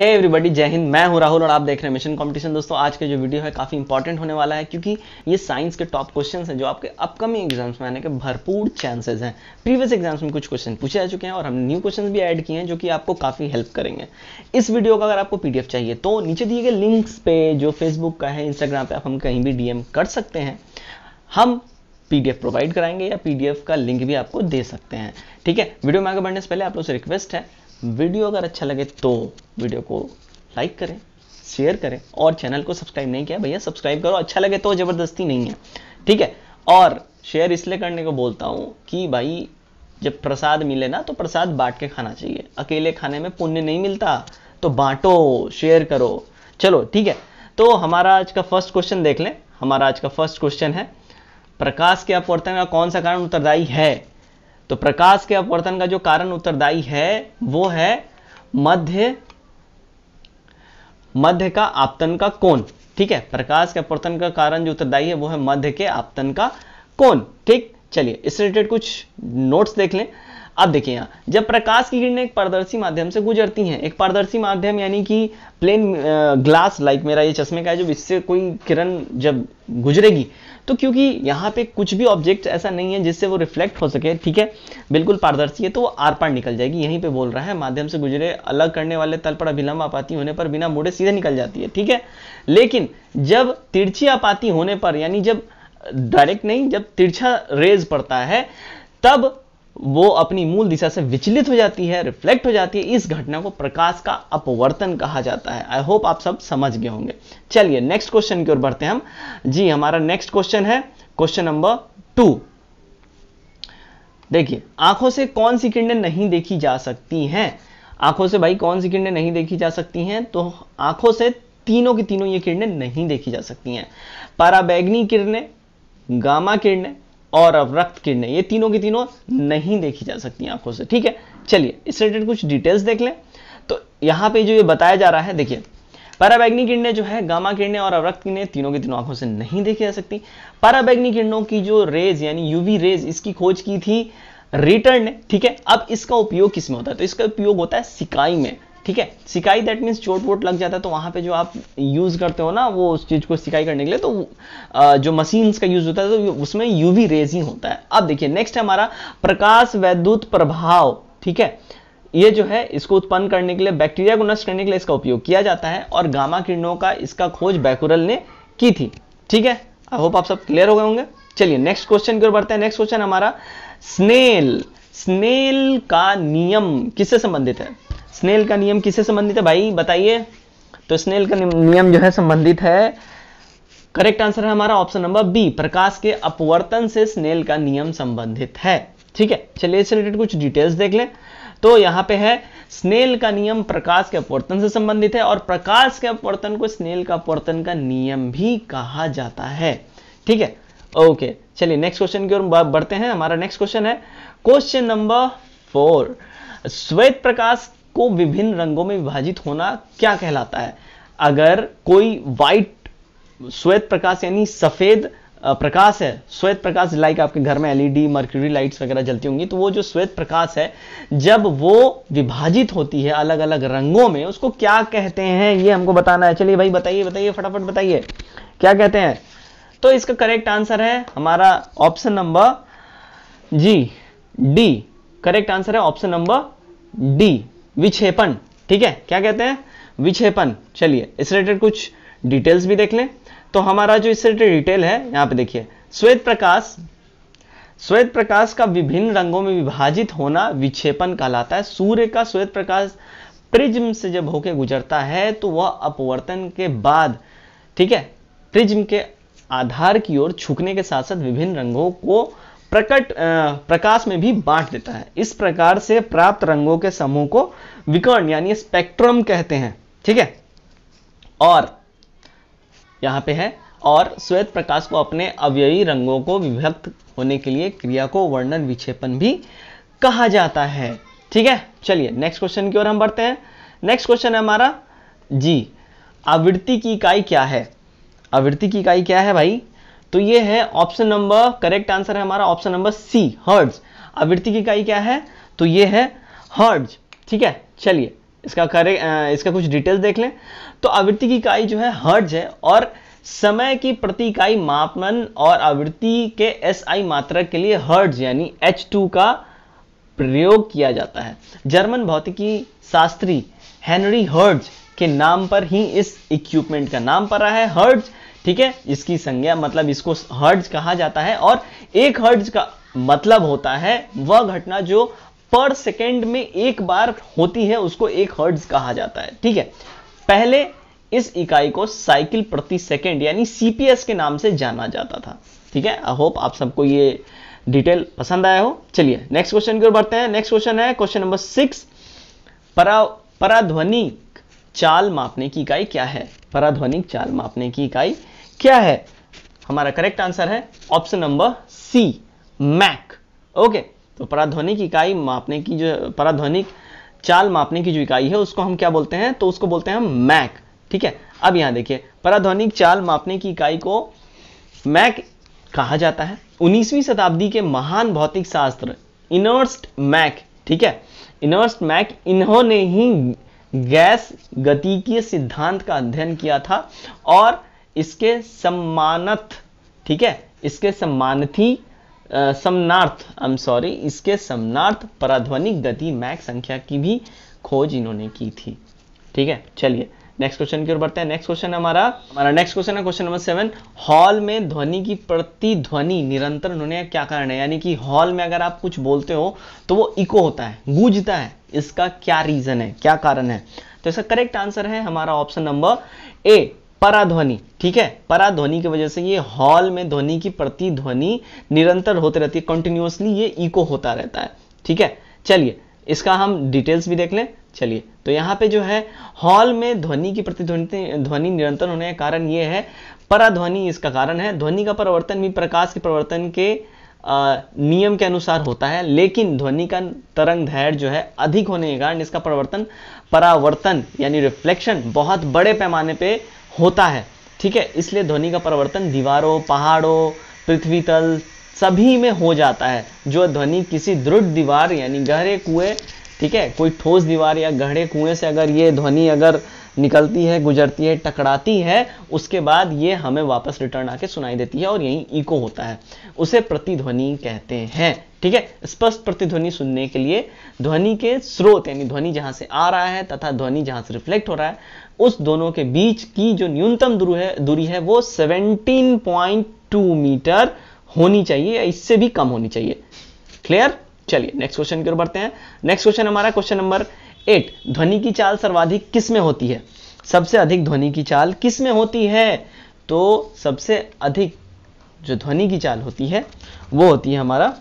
Hey everybody जय हिंद मैं हूँ राहुल और आप देख रहे हैं मिशन कंपटीशन दोस्तों, आज का जो वीडियो है काफ़ी इंपॉर्टेंट होने वाला है क्योंकि ये साइंस के टॉप क्वेश्चंस हैं जो आपके अपकमिंग एग्ज़ाम्स में आने के भरपूर चांसेस हैं। प्रीवियस एग्ज़ाम्स में कुछ क्वेश्चन पूछे जा चुके हैं और हमने न्यू क्वेश्चन भी ऐड किए हैं जो कि आपको काफ़ी हेल्प करेंगे। इस वीडियो का अगर आपको पीडीएफ चाहिए तो नीचे दिए गए लिंक्स पे, जो फेसबुक का है इंस्टाग्राम पे आप हम कहीं भी डीएम कर सकते हैं। हम पीडीएफ प्रोवाइड कराएँगे या पीडीएफ का लिंक भी आपको दे सकते हैं। ठीक है? वीडियो में आगे बढ़ने से पहले आप लोग से रिक्वेस्ट है वीडियो अगर अच्छा लगे तो वीडियो को लाइक करें, शेयर करें और चैनल को सब्सक्राइब नहीं किया भैया, सब्सक्राइब करो। अच्छा लगे तो ज़बरदस्ती नहीं है, ठीक है? और शेयर इसलिए करने को बोलता हूँ कि भाई, जब प्रसाद मिले ना तो प्रसाद बांट के खाना चाहिए। अकेले खाने में पुण्य नहीं मिलता तो बांटो शेयर करो। चलो, ठीक है? तो हमारा आज का फ़र्स्ट क्वेश्चन देख लें। हमारा आज का फ़र्स्ट क्वेश्चन है, प्रकाश के अपवर्तन का कौन सा कारण उत्तरदायी है? तो प्रकाश के अपवर्तन का जो कारण उत्तरदायी है, वो है मध्य मध्य का आपतन का कोण। ठीक है? प्रकाश के अपवर्तन का कारण जो उत्तरदायी है, वो है मध्य के आपतन का कोण। ठीक? चलिए इस रिलेटेड कुछ नोट्स देख लें। अब देखिए यहाँ, जब प्रकाश की किरणें एक पारदर्शी माध्यम से गुजरती हैं, एक पारदर्शी माध्यम यानी कि प्लेन ग्लास लाइक मेरा ये चश्मे का है, जब इससे कोई किरण जब गुजरेगी तो क्योंकि यहाँ पे कुछ भी ऑब्जेक्ट ऐसा नहीं है जिससे वो रिफ्लेक्ट हो सके, ठीक है? बिल्कुल पारदर्शी है तो वो आर पार निकल जाएगी, यहीं पे बोल रहा है, माध्यम से गुजरे, अलग करने वाले तल पर अभिलंब आपाती होने पर बिना मुड़े सीधे निकल जाती है, ठीक है? लेकिन जब तिरछी आपाती होने पर, यानी जब डायरेक्ट नहीं, जब तिरछा रेज पड़ता है, तब वो अपनी मूल दिशा से विचलित हो जाती है रिफ्लेक्ट हो जाती है, इस घटना को प्रकाश का अपवर्तन कहा जाता है। आई होप आप सब समझ गए होंगे। चलिए नेक्स्ट क्वेश्चन की ओर बढ़ते हैं हम। जी, हमारा नेक्स्ट क्वेश्चन है। क्वेश्चन नंबर टू देखिए, आँखों से कौन सी किरणें नहीं देखी जा सकती हैं? आँखों से भाई कौन सी किरणें नहीं देखी जा सकती हैं? तो आँखों से तीनों की तीनों ये किरणें नहीं देखी जा सकती हैं। पराबैगनी किरणें, गामा किरणें और अवरक्त किरणें ये तीनों की तीनों नहीं देखी जा सकती आँखों से, ठीक है? चलिए, इस रिलेटेड कुछ डिटेल्स देख लें। तो यहाँ पे जो ये बताया जा रहा है, देखिए पराबैगनी किरणें जो है, गामा किरणें और अवरक्त किरणें तीनों की तीनों आँखों से नहीं देखी जा सकती। पराबैगनी किरणों की जो रेज यानी यूवी रेज इसकी खोज की थी रिटर्न ने, ठीक है? अब इसका उपयोग किसमें होता है? तो इसका उपयोग होता है सिकाई में। ठीक है? सिकाई दैट मीन्स चोट वोट लग जाता है तो वहाँ पे जो आप यूज़ करते हो ना, वो उस चीज़ को सिकाई करने के लिए तो जो मशीन्स का यूज़ होता है तो उसमें यूवी रेज ही होता है। अब देखिए नेक्स्ट है हमारा प्रकाश वैद्युत प्रभाव, ठीक है? ये जो है, इसको उत्पन्न करने के लिए बैक्टीरिया को नष्ट करने के लिए इसका उपयोग किया जाता है, और गामा किरणों का इसका खोज बैकुरल ने की थी। ठीक है? आई होप आप सब क्लियर हो गए होंगे। चलिए नेक्स्ट क्वेश्चन की ओर बढ़ते हैं। नेक्स्ट क्वेश्चन हमारा स्नेल स्नेल का नियम किससे संबंधित है? स्नेल का नियम किससे संबंधित है भाई? बताइए। तो स्नेल का नियम जो है संबंधित है। करेक्ट आंसर है हमारा ऑप्शन नंबर बी प्रकाश के अपवर्तन से स्नेल का नियम संबंधित है। ठीक है, चलिए इससे रिलेटेड कुछ डिटेल्स देख लें। तो यहाँ पे है, स्नेल का नियम प्रकाश के अपवर्तन से संबंधित है और प्रकाश के अपवर्तन को स्नेल का अपवर्तन का नियम भी कहा जाता है। ठीक है, ओके, चलिए नेक्स्ट क्वेश्चन की ओर बढ़ते हैं। हमारा नेक्स्ट क्वेश्चन है क्वेश्चन नंबर फोर श्वेत प्रकाश को विभिन्न रंगों में विभाजित होना क्या कहलाता है? अगर कोई व्हाइट श्वेत प्रकाश यानी सफ़ेद प्रकाश है, श्वेत प्रकाश लाइक आपके घर में एलईडी मर्क्यूरी लाइट्स वगैरह जलती होंगी तो वो जो श्वेत प्रकाश है, जब वो विभाजित होती है अलग अलग रंगों में, उसको क्या कहते हैं? ये हमको बताना है। चलिए भाई, बताइए बताइए, फटाफट बताइए। क्या कहते हैं? तो इसका करेक्ट आंसर है हमारा ऑप्शन नंबर जी डी करेक्ट आंसर है ऑप्शन नंबर डी विक्षेपण, ठीक है? क्या कहते हैं? विक्षेपण। चलिए इस रिलेटेड कुछ डिटेल्स भी देख लें। तो हमारा जो इससे रिलेटेड डिटेल है, यहाँ पे देखिए। श्वेत प्रकाश श्वेत प्रकाश का विभिन्न रंगों में विभाजित होना विक्षेपण कहलाता है। सूर्य का श्वेत प्रकाश प्रिज्म से जब होके गुजरता है तो वह अपवर्तन के बाद, ठीक है? प्रिज्म के आधार की ओर छुकने के साथ साथ विभिन्न रंगों को प्रकट प्रकाश में भी बांट देता है। इस प्रकार से प्राप्त रंगों के समूह को विकर्ण, यानी स्पेक्ट्रम कहते हैं। ठीक है? और, यहाँ पे है, और श्वेत प्रकाश को अपने अव्ययी रंगों को विभक्त होने के लिए क्रिया को वर्णन विक्षेपण भी कहा जाता है। ठीक है? चलिए नेक्स्ट क्वेश्चन की ओर हम बढ़ते हैं। नेक्स्ट क्वेश्चन है हमारा, जी, आवृत्ति की इकाई क्या है? आवृत्ति की इकाई क्या है भाई? तो ये है ऑप्शन नंबर करेक्ट आंसर है हमारा ऑप्शन नंबर सी हर्ड्स आवृत्ति की इकाई क्या है? तो ये है हर्ड्स ठीक है? चलिए, इसका करे इसका कुछ डिटेल्स देख लें. तो आवृत्ति की इकाई जो है हर्ज है और समय की प्रति इकाई मापन और आवृत्ति के एस आई मात्रक के लिए हर्ज यानी H2 का प्रयोग किया जाता है. जर्मन भौतिकी शास्त्री हेनरी हर्ज के नाम पर ही इस इक्विपमेंट का नाम पड़ा है. हर्ज ठीक है? इसकी संज्ञा मतलब इसको हर्ज कहा जाता है और एक हर्ज का मतलब होता है वह घटना जो पर सेकेंड में एक बार होती है, उसको एक हर्ज कहा जाता है। ठीक है? पहले इस इकाई को साइकिल प्रति सेकेंड यानी सीपीएस के नाम से जाना जाता था। ठीक है? आई होप आप सबको ये डिटेल पसंद आया हो। चलिए नेक्स्ट क्वेश्चन की ओर बढ़ते हैं। नेक्स्ट क्वेश्चन है क्वेश्चन नंबर सिक्स परा, पराध्वनिक चाल मापने की इकाई क्या है? पराध्वनिक चाल मापने की इकाई क्या है? हमारा करेक्ट आंसर है option number C Mach okay तो पराध्वनिक इकाई मापने की जो, पराध्वनिक चाल मापने की जो इकाई है, उसको हम क्या बोलते हैं? तो उसको बोलते हैं मैक ठीक है? अब यहाँ देखिए, पराध्वनिक चाल मापने की इकाई को मैक कहा जाता है। 19वीं शताब्दी के महान भौतिक शास्त्र इनर्स्ट मैक ठीक है? इनर्स्ट मैक इन्होंने ही गैस गतिकीय सिद्धांत का अध्ययन किया था और इसके सम्मानत, ठीक है? इसके सम्मानथी समनार्थ आई एम सॉरी इसके समनार्थ पराध्वनिक गति मैक संख्या की भी खोज इन्होंने की थी। ठीक है? चलिए नेक्स्ट क्वेश्चन की ओर बढ़ते हैं। नेक्स्ट क्वेश्चन हमारा हमारा नेक्स्ट क्वेश्चन है क्वेश्चन नंबर सेवन हॉल में ध्वनि की प्रतिध्वनि निरंतर उन्होंने क्या कारण है? यानी कि हॉल में अगर आप कुछ बोलते हो तो वो इको होता है, गूंजता है। इसका क्या रीजन है? क्या कारण है? तो इसका करेक्ट आंसर है हमारा ऑप्शन नंबर ए पराध्वनि ठीक है? पराध्वनि की वजह से ये हॉल में ध्वनि की प्रतिध्वनि निरंतर होते रहती है कंटिन्यूसली ये इको होता रहता है ठीक है? चलिए इसका हम डिटेल्स भी देख लें। चलिए तो यहाँ पे जो है हॉल में ध्वनि की प्रतिध्वनि ध्वनि निरंतर होने का कारण ये है पराध्वनि इसका कारण है ध्वनि का परिवर्तन भी प्रकाश के परिवर्तन के आ, नियम के अनुसार होता है लेकिन ध्वनि का तरंग धैर्य जो है अधिक होने के कारण इसका परिवर्तन परावर्तन यानी रिफ्लेक्शन बहुत बड़े पैमाने पे होता है। ठीक है? इसलिए ध्वनि का परिवर्तन दीवारों, पहाड़ों, पृथ्वी तल सभी में हो जाता है। जो ध्वनि किसी दृढ़ दीवार यानी गहरे कुएँ, ठीक है? कोई ठोस दीवार या गहरे कुएँ से अगर ये ध्वनि अगर निकलती है, गुजरती है, टकराती है, उसके बाद ये हमें वापस रिटर्न आके सुनाई देती है और यही इको होता है। उसे प्रतिध्वनि कहते हैं, ठीक है? स्पष्ट प्रतिध्वनि सुनने के लिए ध्वनि के स्रोत, यानी ध्वनि जहाँ से आ रहा है तथा ध्वनि जहाँ से रिफ्लेक्ट हो रहा है, उस दोनों के बीच की जो न्यूनतम दूरी है दूरी है वो 17.2 मीटर होनी चाहिए या इससे भी कम होनी चाहिए। क्लियर चलिए नेक्स्ट क्वेश्चन की ओर बढ़ते हैं। नेक्स्ट क्वेश्चन हमारा क्वेश्चन नंबर एट, ध्वनि की चाल सर्वाधिक किसमें होती है? सबसे अधिक ध्वनि की चाल किसमें होती है? तो सबसे अधिक जो ध्वनि की चाल होती है, वो होती है हमारा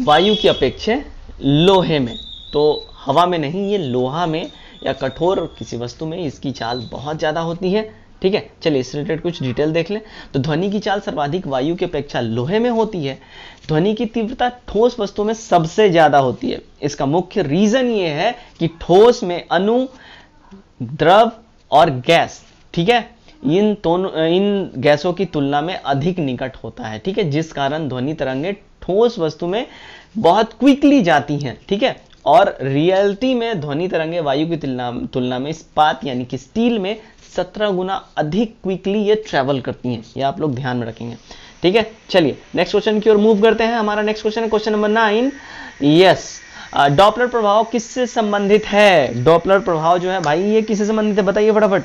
वायु की अपेक्षा लोहे में। तो हवा में नहीं, ये लोहा में या कठोर किसी वस्तु में इसकी चाल बहुत ज़्यादा होती है। ठीक है? चलिए इस रिलेटेड कुछ डिटेल देख लें। तो ध्वनि की चाल सर्वाधिक वायु की अपेक्षा लोहे में होती है। ध्वनि की तीव्रता ठोस वस्तु में सबसे ज़्यादा होती है। इसका मुख्य रीजन ये है कि ठोस में अणु, द्रव और गैस, ठीक है? इन दोनों, इन गैसों की तुलना में अधिक निकट होता है, ठीक है? जिस कारण ध्वनि तरंगे ठोस वस्तु में बहुत क्विकली जाती हैं, ठीक है? और रियलिटी में ध्वनि तरंगे वायु की तुलना तुलना में इस्पात, यानी कि स्टील में सत्रह गुना अधिक क्विकली ये ट्रेवल करती हैं। ये आप लोग ध्यान में रखेंगे। ठीक है? चलिए नेक्स्ट क्वेश्चन की ओर मूव करते हैं। हमारा नेक्स्ट क्वेश्चन है question number nine yes Doppler प्रभाव किससे संबंधित है? डॉपलर प्रभाव जो है, भाई, ये किससे संबंधित है बताइए फटाफट।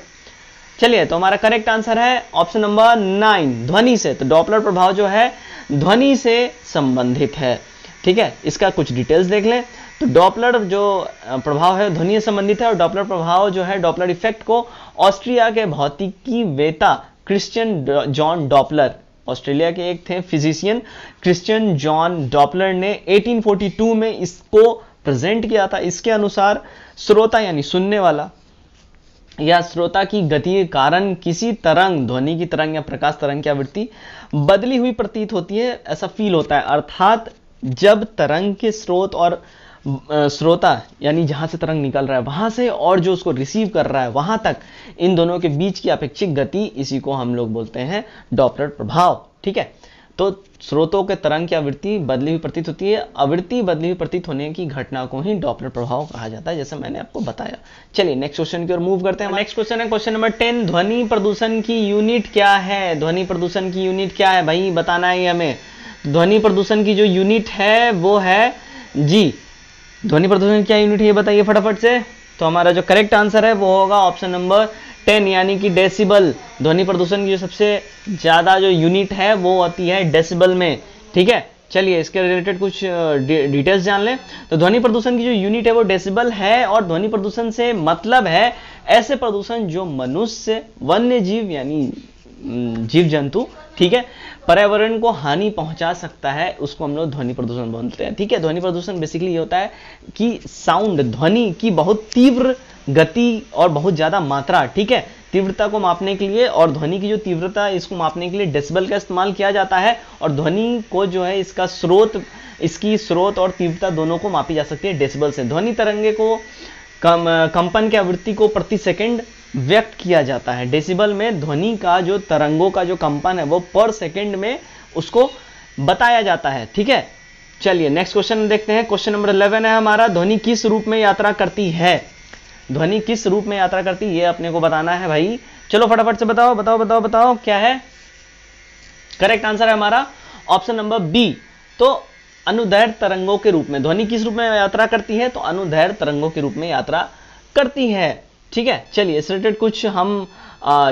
चलिए तो हमारा करेक्ट आंसर है ऑप्शन नंबर नाइन ध्वनि से। तो डॉपलर प्रभाव जो है, ध्वनि से संबंधित है। ठीक है? इसका कुछ डिटेल्स देख लें। तो डॉपलर जो प्रभाव है, ध्वनि संबंधित है, और डॉपलर प्रभाव जो है, डॉपलर इफ़ेक्ट को ऑस्ट्रिया के भौतिकी वेता क्रिश्चियन जॉन डॉपलर, ऑस्ट्रेलिया के एक थे फिजिशियन क्रिश्चियन जॉन डॉपलर ने 1842 में इसको प्रेजेंट किया था। इसके अनुसार श्रोता यानी सुनने वाला या श्रोता की गति के कारण किसी तरंग, ध्वनि की तरंग या प्रकाश तरंग की आवृत्ति बदली हुई प्रतीत होती है, ऐसा फील होता है। अर्थात जब तरंग के स्रोत और श्रोता यानी जहाँ से तरंग निकल रहा है, वहाँ से और जो उसको रिसीव कर रहा है, वहाँ तक, इन दोनों के बीच की अपेक्षित गति, इसी को हम लोग बोलते हैं डॉपलर प्रभाव, ठीक है? तो स्रोतों के तरंग की आवृत्ति बदली हुई प्रतीत होती है, आवृत्ति बदली हुई प्रतीत होने की घटना को ही डॉपलर प्रभाव कहा जाता है, जैसे मैंने आपको बताया। चलिए नेक्स्ट क्वेश्चन की ओर मूव करते हैं नेक्स्ट क्वेश्चन है क्वेश्चन नंबर टेन ध्वनि प्रदूषण की यूनिट क्या है? ध्वनि प्रदूषण की यूनिट क्या है? भाई, बताना है हमें। ध्वनि प्रदूषण की जो यूनिट है, वो है जी ध्वनि प्रदूषण क्या यूनिट है बताइए फटाफट से? तो हमारा जो करेक्ट आंसर है वो होगा ऑप्शन नंबर टेन यानी कि डेसिबल ध्वनि प्रदूषण की जो सबसे ज़्यादा जो यूनिट है वो आती है डेसिबल में। ठीक है? चलिए, इसके रिलेटेड कुछ डिटेल्स जान लें। तो ध्वनि प्रदूषण की जो यूनिट है वो डेसिबल है और ध्वनि प्रदूषण से मतलब है ऐसे प्रदूषण जो मनुष्य, वन्य जीव, यानी जीव जंतु ठीक है? पर्यावरण को हानि पहुँचा सकता है, उसको हम लोग ध्वनि प्रदूषण बोलते हैं। ठीक है, ध्वनि प्रदूषण बेसिकली ये होता है कि साउंड ध्वनि की बहुत तीव्र गति और बहुत ज़्यादा मात्रा, ठीक है, तीव्रता को मापने के लिए और ध्वनि की जो तीव्रता है, इसको मापने के लिए डेसिबल का इस्तेमाल किया जाता है और ध्वनि को जो है, इसका स्रोत, इसकी स्रोत और तीव्रता दोनों को मापी जा सकती है डेसिबल से। ध्वनि तरंगे को कम, कंपन की आवृत्ति को प्रति सेकंड व्यक्त किया जाता है। डेसिबल में ध्वनि का जो तरंगों का जो कंपन है, वो पर सेकंड में उसको बताया जाता है। ठीक है? चलिए नेक्स्ट क्वेश्चन देखते हैं। क्वेश्चन नंबर 11 है हमारा, ध्वनि किस रूप में यात्रा करती है? ध्वनि किस रूप में यात्रा करती है, ये अपने को बताना है भाई। चलो, फटाफट से बताओ बताओ बताओ बताओ, क्या है? करेक्ट आंसर है हमारा ऑप्शन नंबर बी तो अनुदैर तरंगों के रूप में, ध्वनि किस रूप में यात्रा करती है? तो अनुदैर तरंगों के रूप में यात्रा करती है। ठीक है? चलिए, इस रिलेटेड कुछ हम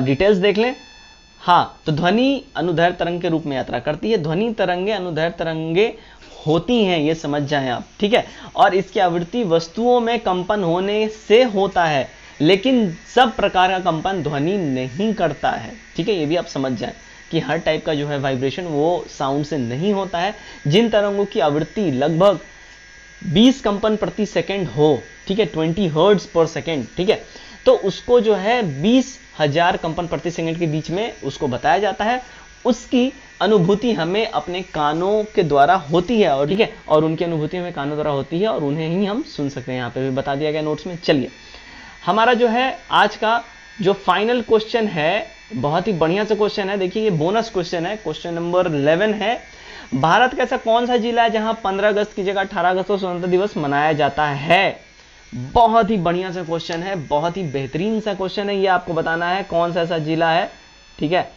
डिटेल्स देख लें। हाँ तो ध्वनि अनुदैर तरंग के रूप में यात्रा करती है। ध्वनि तरंगे अनुदैर तरंगे होती हैं, ये समझ जाएँ आप, ठीक है? और इसकी आवृत्ति वस्तुओं में कंपन होने से होता है, लेकिन सब प्रकार का कंपन ध्वनि नहीं करता है, ठीक है? ये भी आप समझ जाएँ कि हर टाइप का जो है वाइब्रेशन वो साउंड से नहीं होता है। जिन तरंगों की आवृत्ति लगभग 20 कंपन प्रति सेकंड हो, ठीक है? 20 हर्ट्ज पर सेकंड ठीक है? तो उसको जो है बीस हज़ार कंपन प्रति सेकंड के बीच में उसको बताया जाता है। उसकी अनुभूति हमें अपने कानों के द्वारा होती है और ठीक है, और उनकी अनुभूति हमें कानों द्वारा होती है और उन्हें ही हम सुन सकते हैं। यहाँ पे भी बता दिया गया नोट्स में। चलिए, हमारा जो है आज का जो फाइनल क्वेश्चन है, बहुत ही बढ़िया से क्वेश्चन है। देखिए, ये बोनस क्वेश्चन है। क्वेश्चन नंबर 11 है। भारत का ऐसा कौन सा जिला है जहाँ 15 अगस्त की जगह 18 अगस्त को स्वतंत्रता दिवस मनाया जाता है? बहुत ही बढ़िया सा क्वेश्चन है, बहुत ही बेहतरीन सा क्वेश्चन है, ये आपको बताना है कौन सा ऐसा जिला है, ठीक है?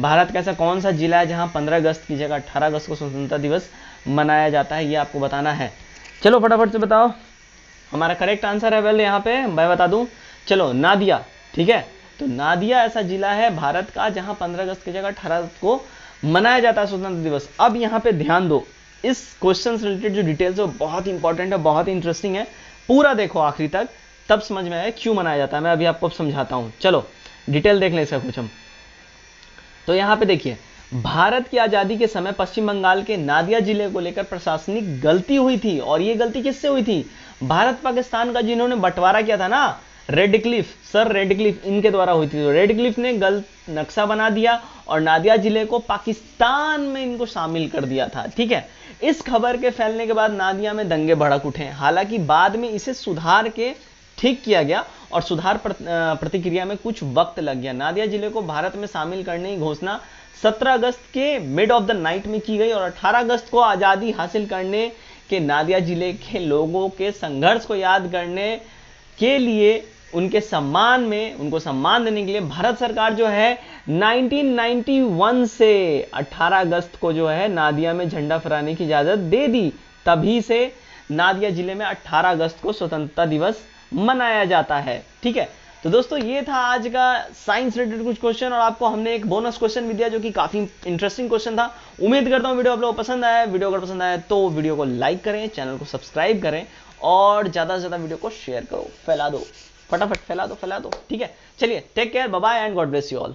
भारत का ऐसा कौन सा जिला है जहाँ 15 अगस्त की जगह 18 अगस्त को स्वतंत्रता दिवस मनाया जाता है, ये आपको बताना है। चलो फटाफट से बताओ। हमारा करेक्ट आंसर है वेल यहाँ पे मैं बता दूँ। चलो, नादिया, ठीक है? तो नादिया ऐसा जिला है भारत का जहाँ 15 अगस्त की जगह 18 अगस्त को मनाया जाता है स्वतंत्रता दिवस। अब यहाँ पे ध्यान दो, इस क्वेश्चन से रिलेटेड जो डिटेल्स है बहुत इंपॉर्टेंट है, बहुत ही इंटरेस्टिंग है। पूरा देखो आखिरी तक, तब समझ में आए क्यों मनाया जाता है। मैं अभी आपको समझाता हूँ। चलो डिटेल देख लें इसका कुछ हम। तो यहाँ पे देखिए, भारत की आज़ादी के समय पश्चिम बंगाल के नादिया ज़िले को लेकर प्रशासनिक गलती हुई थी, और ये गलती किससे हुई थी? भारत पाकिस्तान का जिन्होंने बंटवारा किया था ना रेड क्लिफ सर रेडक्लिफ इनके द्वारा हुई थी। तो रेड क्लिफ ने गलत नक्शा बना दिया और नादिया ज़िले को पाकिस्तान में इनको शामिल कर दिया था, ठीक है? इस खबर के फैलने के बाद नादिया में दंगे भड़क उठे हालाँकि बाद में इसे सुधार के ठीक किया गया और सुधार प्रतिक्रिया में कुछ वक्त लग गया। नादिया ज़िले को भारत में शामिल करने की घोषणा 17 अगस्त के मिड ऑफ़ द नाइट में की गई और 18 अगस्त को आज़ादी हासिल करने के नादिया ज़िले के लोगों के संघर्ष को याद करने के लिए उनके सम्मान में, उनको सम्मान देने के लिए भारत सरकार जो है 1991 से 18 अगस्त को जो है, नादिया में झंडा फहराने की इजाज़त दे दी। तभी से नादिया ज़िले में 18 अगस्त को स्वतंत्रता दिवस मनाया जाता है। ठीक है? तो दोस्तों, ये था आज का साइंस रिलेटेड कुछ क्वेश्चन और आपको हमने एक बोनस क्वेश्चन भी दिया जो कि काफ़ी इंटरेस्टिंग क्वेश्चन था। उम्मीद करता हूँ वीडियो आप लोगों को पसंद आया वीडियो अगर पसंद आया तो वीडियो को लाइक करें चैनल को सब्सक्राइब करें और ज़्यादा से ज़्यादा वीडियो को शेयर करो। फैला दो। फटाफट फैला दो फैला दो। ठीक है? चलिए take care bye and God bless you all